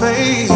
face.